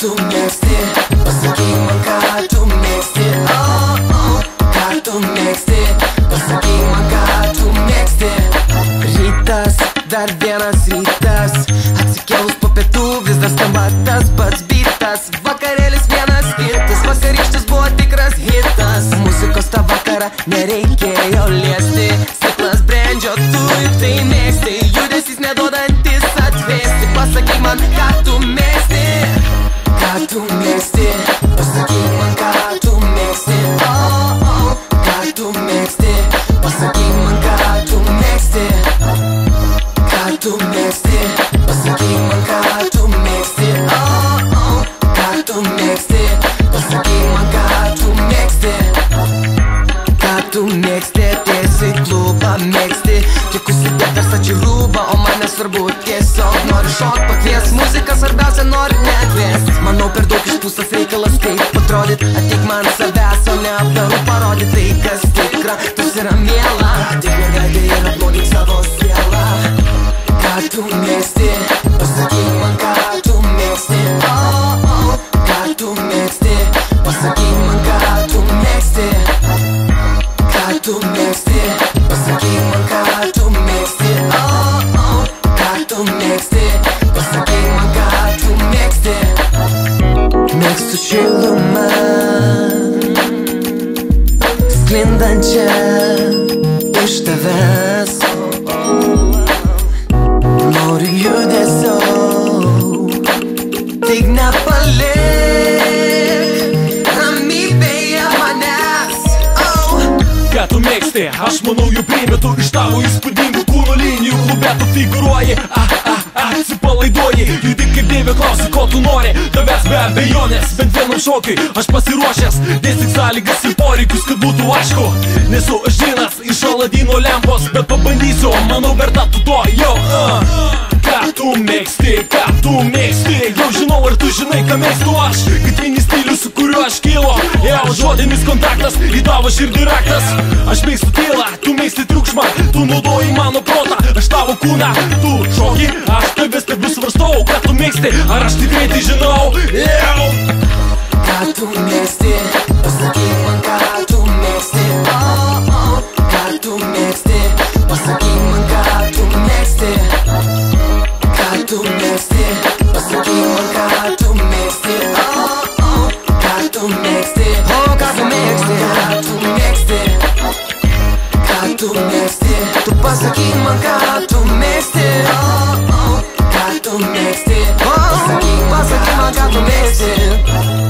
tu mėgsti Pasakyk man, ką tu mėgsti oh, oh. Ką tu mėgsti Pasakyk man, ką tu mėgsti Rytas, dar vienas rytas Atsikėlus po pietų vis dar skamba tas pats bitas. Vakarėlis vienas kitas Vakarykštis buvo tikras hitas. Muzikos tą vakarą nereikėjo liesti. Stiklas brendžio, tu juk tai mėgsti. Judesis neduodantis atvėsti Pasakyk man, ką tu mėgsti. Ką tu mėgsti Pasakyk man, ką tu mėgsti oh, oh. Ką tu mėgsti Pasakyk man, ką tu mėgsti Ką tu mėgsti Pasakyk man, ką tu mėgsti oh, oh. Ką tu mėgsti Pasakyk man, ką tu mėgsti Ką tu mėgsti, tiesiai klubą mėgsti Tik užsidėt versačių rūbą, o man nesvarbu Tiesiog noriu šok pakvies Muzika svarbiausia nori nekvies Manau išpūstas reikalas kaip atrodyt Ateik man savęs, o ne apdarų parodyt Tai kas tikra, tas yra miela Tik negali ir apnuodyt savo sielą. Ką tu mėgsti, pasakyk man ką tu mėgsti. Oh, oh. Ką tu mėgsti, pasakyk man ką tu mėgsti. Ką tu mėgsti, pasakyk šilumą Sklindančią iš tavęs Noriu judesio Tik nepalik Ramybėje manęs oh. Ką tu mėgsti, aš manau jų primetu iš tavo įspūdingų kūno linijų Klube tu figuruoji, ah, atsipalaiduoji Judi kaip dėvė, klausi, ko tu nori. Tavęs be abejonės, bent vienam šokiui Aš pasiruošęs, dėstyk sąlygas ir poreikius, kad būtų aišku. Nesu aš žinas iš Aladino lempos Bet pabandysiu, manau verta tu to, jo. Uh. Ką tu mėgsti, ką tu mėgsti? Jau žinau, ar tu žinai, ką mėgstu aš. Gatvinis stilius, su kuriuo aš kilo. Jau žodinis kontaktas, į tavo širdį raktas. Aš mėgstu tylą, tu mėgsti triukšmą. Tu naudoji mano protą, aš tavo kūną Tu šoki, aš tave stebiu svarstau Ką tu mėgsti, ar aš tikrai tai žinau. Jau Ką tu mėgsti, pasakyk man ką tu mėgsti. Oh, oh. Ką tu mėgsti, pasakyk oh, oh. Ką tu mėgsti, pasakyk, pasakyk man ką tu mėgsti